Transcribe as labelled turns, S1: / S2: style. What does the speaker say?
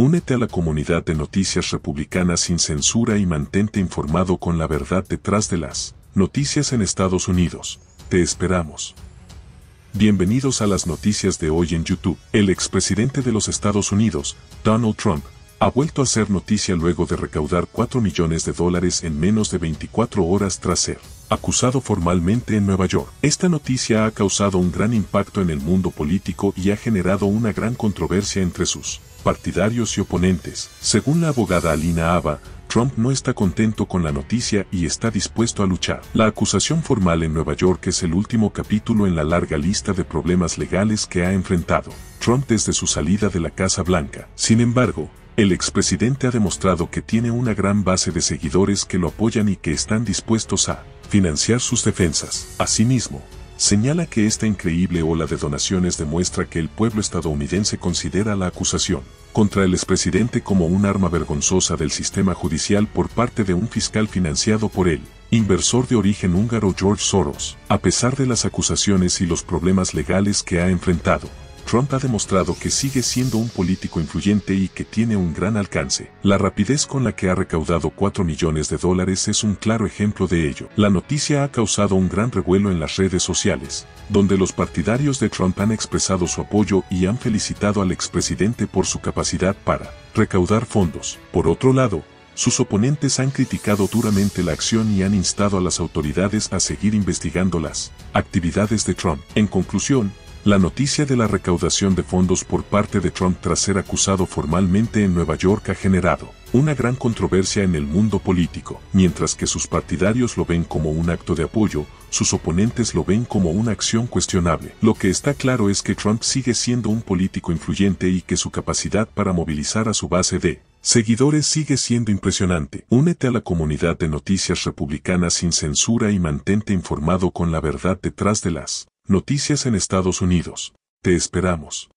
S1: Únete a la comunidad de noticias republicanas sin censura y mantente informado con la verdad detrás de las noticias en Estados Unidos. Te esperamos. Bienvenidos a las noticias de hoy en YouTube. El expresidente de los Estados Unidos, Donald Trump, ha vuelto a ser noticia luego de recaudar 4 millones de dólares en menos de 24 horas tras ser acusado formalmente en Nueva York. Esta noticia ha causado un gran impacto en el mundo político y ha generado una gran controversia entre sus partidarios y oponentes. Según la abogada Alina Ava, Trump no está contento con la noticia y está dispuesto a luchar. La acusación formal en Nueva York es el último capítulo en la larga lista de problemas legales que ha enfrentado Trump desde su salida de la Casa Blanca. Sin embargo, el expresidente ha demostrado que tiene una gran base de seguidores que lo apoyan y que están dispuestos a financiar sus defensas. Asimismo, señala que esta increíble ola de donaciones demuestra que el pueblo estadounidense considera la acusación contra el expresidente como un arma vergonzosa del sistema judicial por parte de un fiscal financiado por él, inversor de origen húngaro George Soros. A pesar de las acusaciones y los problemas legales que ha enfrentado, Trump ha demostrado que sigue siendo un político influyente y que tiene un gran alcance. La rapidez con la que ha recaudado 4 millones de dólares es un claro ejemplo de ello. La noticia ha causado un gran revuelo en las redes sociales, donde los partidarios de Trump han expresado su apoyo y han felicitado al expresidente por su capacidad para recaudar fondos. Por otro lado, sus oponentes han criticado duramente la acción y han instado a las autoridades a seguir investigando las actividades de Trump. En conclusión, la noticia de la recaudación de fondos por parte de Trump tras ser acusado formalmente en Nueva York ha generado una gran controversia en el mundo político. Mientras que sus partidarios lo ven como un acto de apoyo, sus oponentes lo ven como una acción cuestionable. Lo que está claro es que Trump sigue siendo un político influyente y que su capacidad para movilizar a su base de seguidores sigue siendo impresionante. Únete a la comunidad de noticias republicanas sin censura y mantente informado con la verdad detrás de las Noticias en Estados Unidos. Te esperamos.